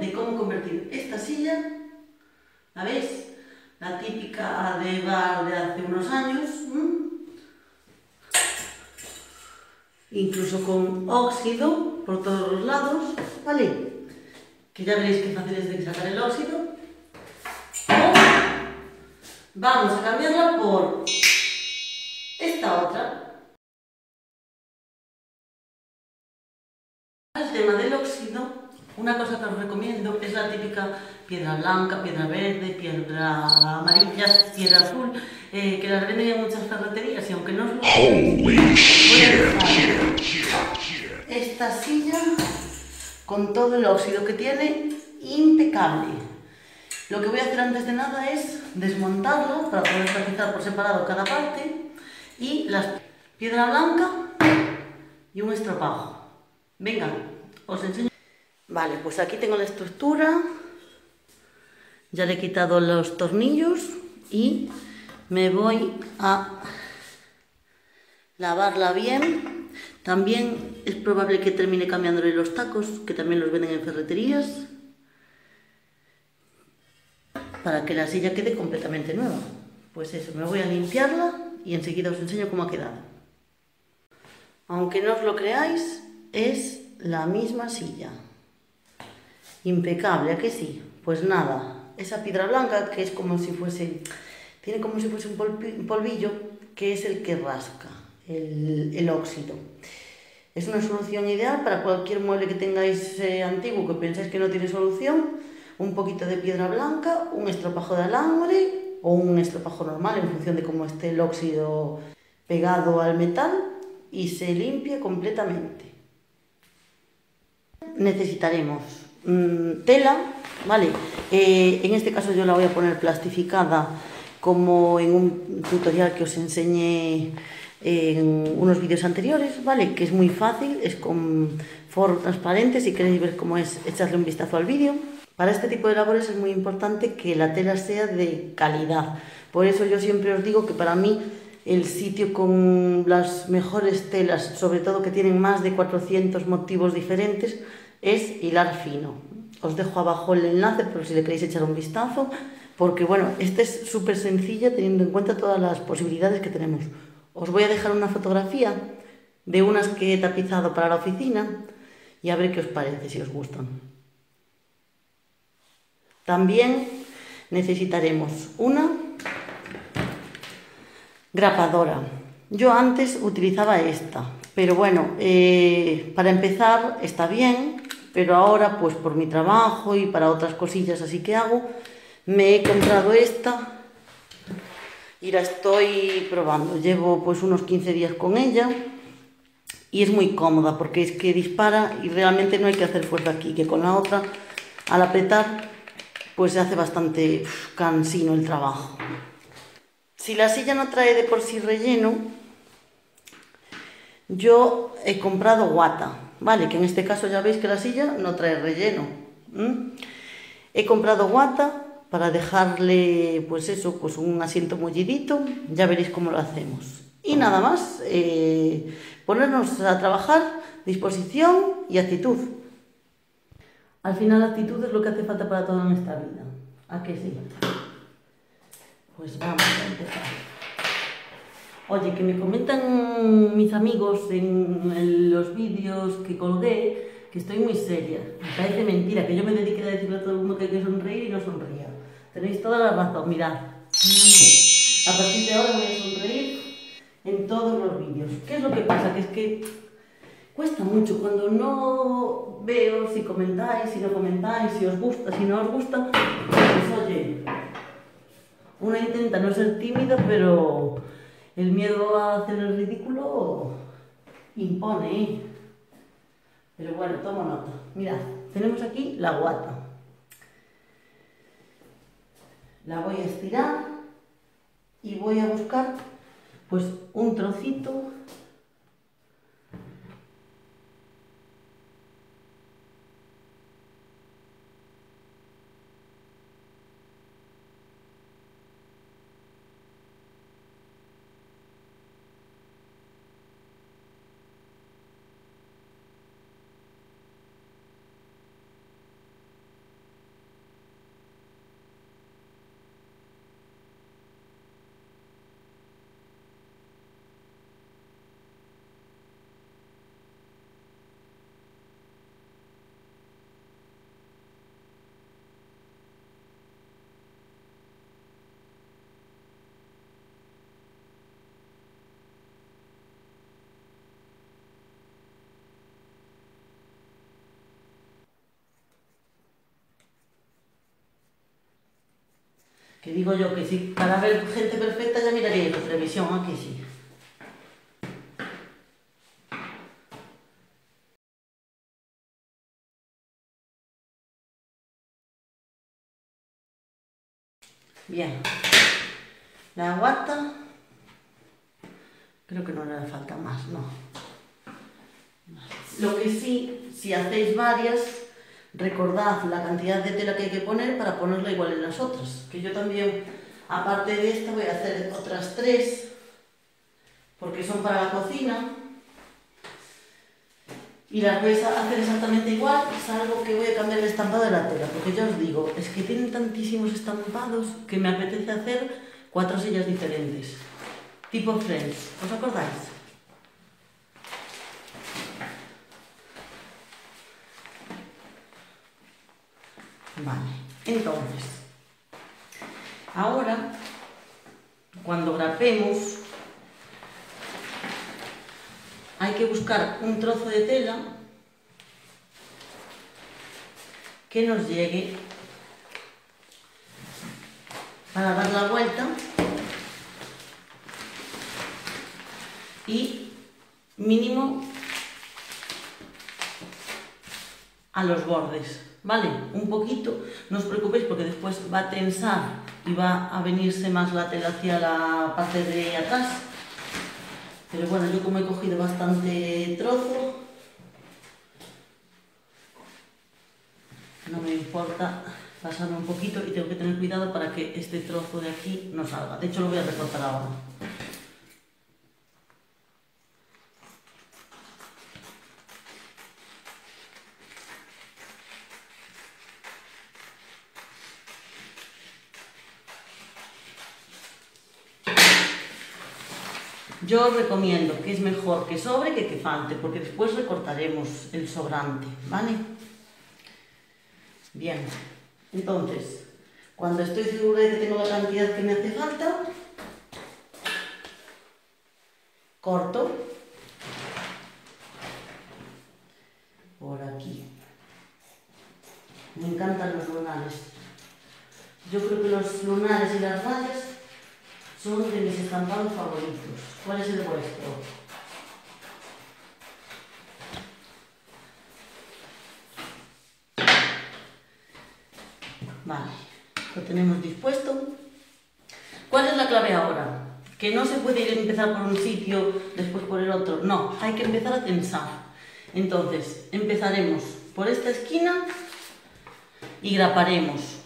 de cómo convertir esta silla, ¿la veis? La típica de bar de hace unos años, incluso con óxido por todos los lados, ¿vale? Que ya veréis que fácil es de sacar el óxido. vamos a cambiarla por esta otra, una cosa que os recomiendo es la típica piedra blanca, piedra verde, piedra amarilla, piedra azul, eh, que las venden en muchas ferreterías y aunque no os lo esta silla con todo el óxido que tiene, impecable. Lo que voy a hacer antes de nada es desmontarlo para poder tapizar por separado cada parte y la piedra blanca y un estropajo. Venga, os enseño. Vale, pues aquí tengo la estructura. Ya le he quitado los tornillos y me voy a lavarla bien. También es probable que termine cambiándole los tacos, que también los venden en ferreterías, para que la silla quede completamente nueva. Pues eso, me voy a limpiarla y enseguida os enseño cómo ha quedado. Aunque no os lo creáis, es la misma silla. Impecable, ¿a que sí? Pues nada, esa piedra blanca que es como si fuese, tiene como si fuese un polvillo que es el que rasca el, óxido. Es una solución ideal para cualquier mueble que tengáis eh, antiguo que pensáis que no tiene solución. Un poquito de piedra blanca, un estropajo de alambre o un estropajo normal en función de cómo esté el óxido pegado al metal y se limpia completamente. Necesitaremos mm, tela, ¿vale? Eh, en este caso yo la voy a poner plastificada como en un tutorial que os enseñé en unos vídeos anteriores, ¿vale? Que es muy fácil, es con forro transparente, si queréis ver cómo es, echadle un vistazo al vídeo. Para este tipo de labores es muy importante que la tela sea de calidad. Por eso yo siempre os digo que para mí el sitio con las mejores telas, sobre todo que tienen más de 400 motivos diferentes, es hilar fino. Os dejo abajo el enlace por si le queréis echar un vistazo, porque bueno, esta es súper sencilla teniendo en cuenta todas las posibilidades que tenemos. Os voy a dejar una fotografía de unas que he tapizado para la oficina y a ver qué os parece, si os gustan. También necesitaremos una grapadora. Yo antes utilizaba esta, pero bueno, eh, para empezar está bien, pero ahora pues por mi trabajo y para otras cosillas así que hago, me he comprado esta y la estoy probando. Llevo pues unos 15 días con ella y es muy cómoda porque es que dispara y realmente no hay que hacer fuerza aquí, que con la otra al apretar pues se hace bastante cansino el trabajo. Si la silla no trae de por sí relleno, yo he comprado guata, ¿vale? Que en este caso ya veis que la silla no trae relleno. He comprado guata para dejarle, pues eso, pues un asiento mullidito, ya veréis cómo lo hacemos. Y nada más, eh, ponernos a trabajar, disposición y actitud. Al final actitud es lo que hace falta para toda nuestra vida. ¿A qué sí? Pues vamos a empezar. Oye, que me comentan mis amigos en, los vídeos que colgué que estoy muy seria. Me parece mentira que yo me dedique a decirle a todo el mundo que hay que sonreír y no sonría. Tenéis toda la razón, mirad. A partir de ahora voy a sonreír en todos los vídeos. ¿Qué es lo que pasa? Que es que cuesta mucho cuando no veo si comentáis, si no comentáis, si os gusta, si no os gusta. Pues oye, uno intenta no ser tímido, pero el miedo a hacer el ridículo impone. ¿eh? Pero bueno, tomo nota. Mirad, tenemos aquí la guata. La voy a estirar y voy a buscar pues un trocito Que digo yo que si para ver gente perfecta ya miraría la televisión, aquí sí. Bien. La guata. Creo que no le falta más, no. Lo que sí, si hacéis varias, recordad la cantidad de tela que hay que poner para ponerla igual en las otras. Que yo también, aparte de esta, voy a hacer otras tres, porque son para la cocina. Y las voy a hacer exactamente igual, salvo que voy a cambiar el estampado de la tela, porque ya os digo, es que tienen tantísimos estampados que me apetece hacer cuatro sillas diferentes. Tipo Friends, ¿os acordáis? Vale, entonces, ahora, cuando grapemos, hay que buscar un trozo de tela que nos llegue para dar la vuelta y mínimo a los bordes. ¿Vale? Un poquito, no os preocupéis porque después va a tensar y va a venirse más la tela hacia la parte de atrás. Pero bueno, yo como he cogido bastante trozo, no me importa pasarme un poquito y tengo que tener cuidado para que este trozo de aquí no salga. De hecho lo voy a recortar ahora. Yo recomiendo que es mejor que sobre que que falte, porque después recortaremos el sobrante, ¿vale? Bien, entonces, cuando estoy segura de que tengo la cantidad que me hace falta, corto por aquí. Me encantan los lunares. Yo creo que los lunares y las rayas son de mis estampados favoritos. ¿Cuál es el vuestro? Vale, lo tenemos dispuesto. ¿Cuál es la clave ahora? Que no se puede ir a empezar por un sitio, después por el otro. No, hay que empezar a tensar. Entonces, empezaremos por esta esquina y graparemos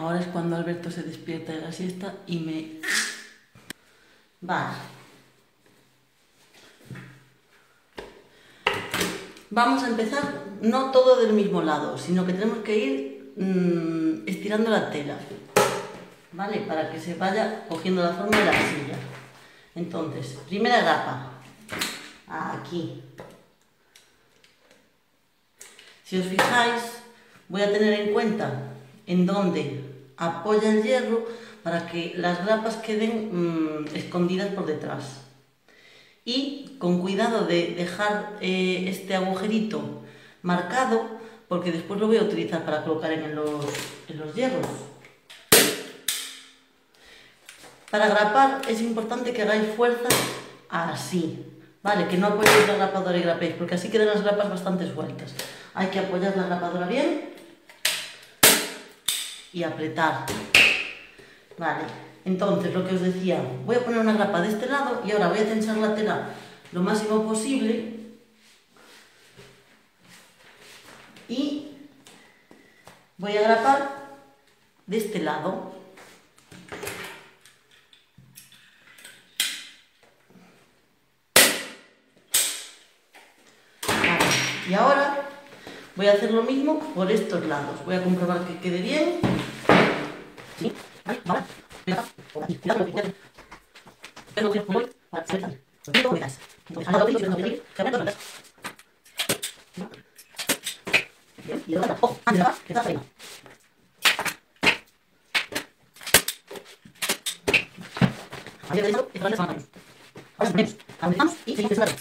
Ahora es cuando Alberto se despierta de la siesta y me... Vale. Vamos a empezar no todo del mismo lado, sino que tenemos que ir mmm, estirando la tela, ¿vale? Para que se vaya cogiendo la forma de la silla. Entonces, primera grapa, aquí. Si os fijáis, voy a tener en cuenta en donde apoya el hierro para que las grapas queden mmm, escondidas por detrás. Y con cuidado de dejar eh, este agujerito marcado, porque después lo voy a utilizar para colocar en los, en los hierros. Para grapar es importante que hagáis fuerza así, ¿vale? Que no apoyéis la grapadora y grapéis, porque así quedan las grapas bastante sueltas. Hay que apoyar la grapadora bien y apretar. Vale, entonces lo que os decía, voy a poner una grapa de este lado y ahora voy a tensar la tela lo máximo posible y voy a grapar de este lado. y ahora voy a hacer lo mismo por estos lados. Voy a comprobar que quede bien. ¿Sí? Vale, ahora, por aquí, cuidado con lo que Pero no voy para sueltar. Lo que das. Entonces, al lado de ellos, no voy a ir, se abre dos Bien, y de vuelta. Ojo, antes de abajo, que está frenado. Había pensado que las van a Ahora ponemos a donde estamos y seguimos desde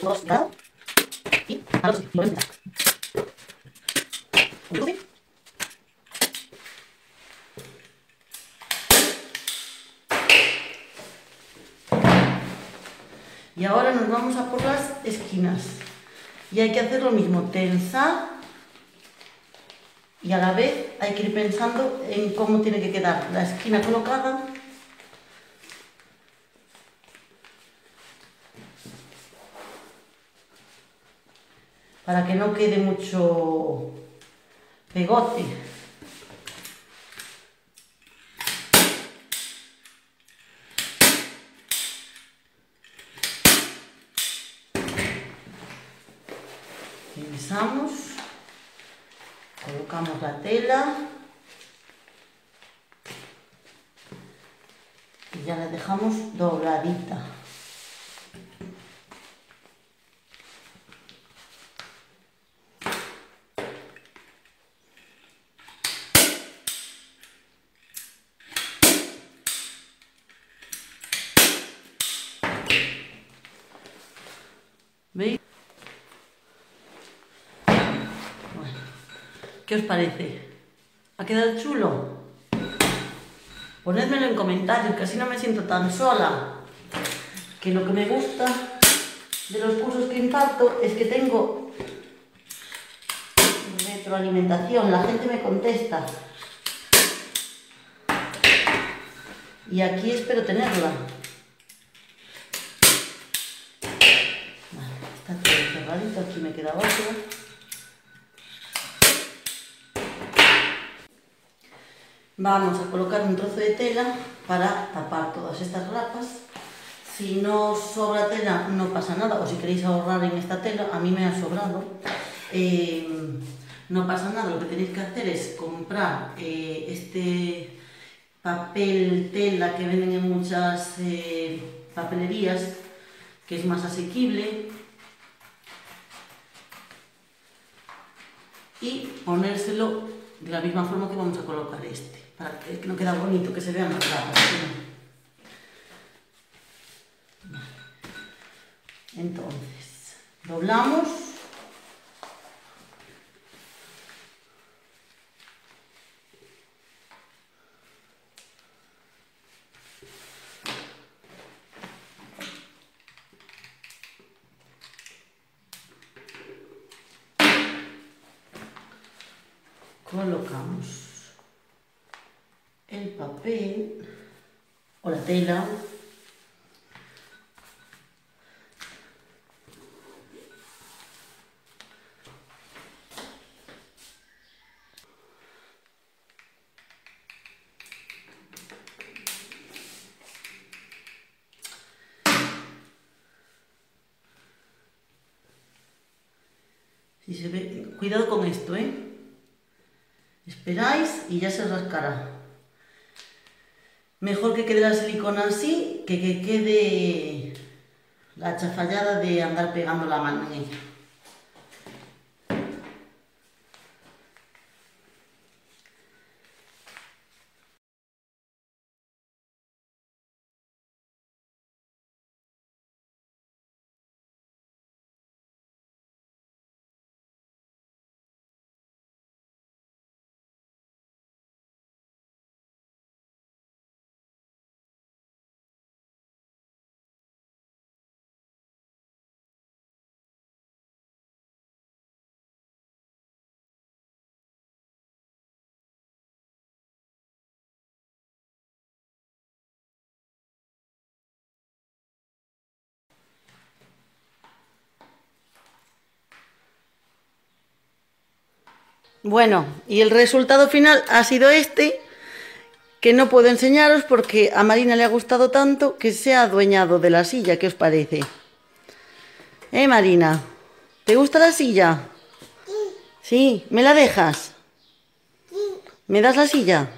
Dos de cada lado. Y a los y volvemos a empezar. Un cruce. Y ahora nos vamos a por las esquinas. Y hay que hacer lo mismo, tensar y a la vez hay que ir pensando en cómo tiene que quedar la esquina colocada para que no quede mucho pegote. Pensamos, colocamos la tela y ya la dejamos dobladita. ¿Veis? Bueno, ¿qué os parece? ¿Ha quedado chulo? Ponedmelo en comentarios, que así no me siento tan sola. Que lo que me gusta de los cursos que imparto es que tengo retroalimentación, la gente me contesta. Y aquí espero tenerla. aquí me queda otro. Vamos a colocar un trozo de tela para tapar todas estas grapas. Si no sobra tela no pasa nada, o si queréis ahorrar en esta tela, a mí me ha sobrado. Eh, no pasa nada, lo que tenéis que hacer es comprar eh, este papel tela que venden en muchas eh, papelerías, que es más asequible, y ponérselo de la misma forma que vamos a colocar este, no queda bonito, que se vean las. Entonces, doblamos. Colocamos o la tela Si se ve, cuidado con esto, ¿eh? Esperáis y ya se rascará. Mejor que quede la silicona así que que quede la chafallada de andar pegando la mano en ella. Bueno, y el resultado final ha sido este, que no puedo enseñaros porque a Marina le ha gustado tanto que se ha adueñado de la silla. ¿Qué os parece? ¿Eh, Marina? ¿Te gusta la silla? Sí. ¿Sí? ¿Me la dejas? Sí. ¿Me das la silla?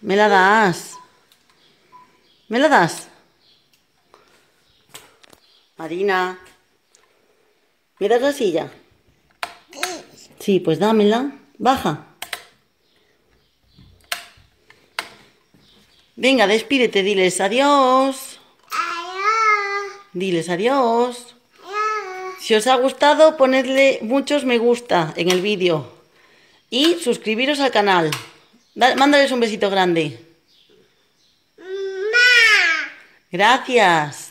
¿Me la das? ¿Me la das? Marina, ¿me das la silla? Sí, pues dámela. Baja. Venga, despídete, diles adiós. Adiós. Diles adiós. Adiós. Si os ha gustado, ponedle muchos me gusta en el vídeo. Y suscribiros al canal. Da- mándales un besito grande. Gracias.